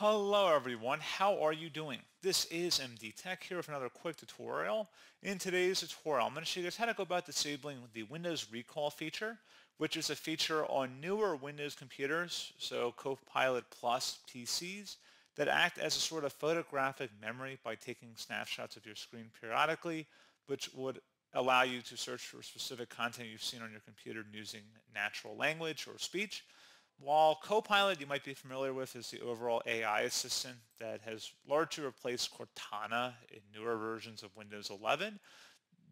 Hello everyone, how are you doing? This is MD Tech here with another quick tutorial. In today's tutorial, I'm going to show you guys how to go about disabling the Windows Recall feature, which is a feature on newer Windows computers, so Copilot Plus PCs, that act as a sort of photographic memory by taking snapshots of your screen periodically, which would allow you to search for specific content you've seen on your computer using natural language or speech. While Copilot you might be familiar with is the overall AI assistant that has largely replaced Cortana in newer versions of Windows 11,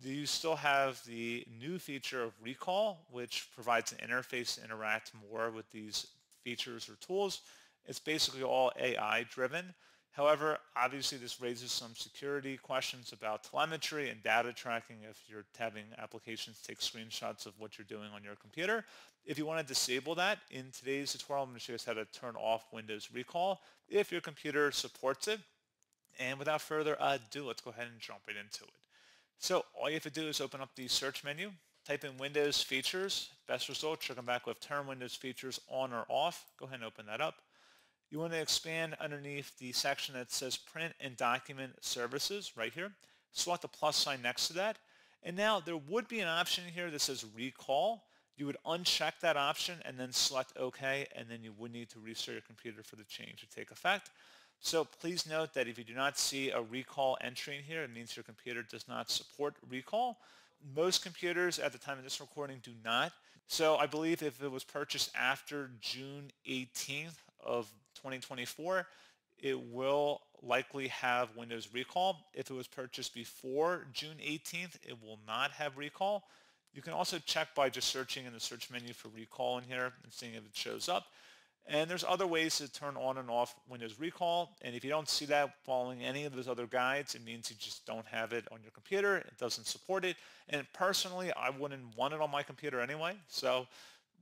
you still have the new feature of Recall, which provides an interface to interact more with these features or tools. It's basically all AI driven. However, obviously this raises some security questions about telemetry and data tracking if you're having applications take screenshots of what you're doing on your computer. If you want to disable that, in today's tutorial, I'm going to show you how to turn off Windows Recall if your computer supports it. And without further ado, let's go ahead and jump right into it. So all you have to do is open up the search menu, type in Windows Features. Best result should come back with Turn Windows Features on or off. Go ahead and open that up. You want to expand underneath the section that says Print and Document Services right here. Select the plus sign next to that. And now there would be an option here that says Recall. You would uncheck that option and then select OK, and then you would need to restart your computer for the change to take effect. So please note that if you do not see a recall entry in here, it means your computer does not support recall. Most computers at the time of this recording do not. So I believe if it was purchased after June 18th of 2024, it will likely have Windows Recall. If it was purchased before June 18th, it will not have Recall. You can also check by just searching in the search menu for Recall in here and seeing if it shows up. And there's other ways to turn on and off Windows Recall. And if you don't see that following any of those other guides, it means you just don't have it on your computer. It doesn't support it. And personally, I wouldn't want it on my computer anyway. So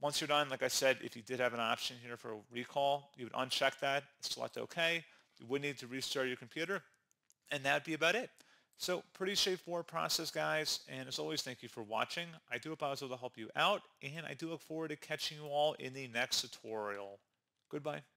once you're done, like I said, if you did have an option here for recall, you would uncheck that, select OK. You would need to restart your computer. And that would be about it. So pretty straightforward process, guys. And as always, thank you for watching. I do hope I was able to help you out. And I do look forward to catching you all in the next tutorial. Goodbye.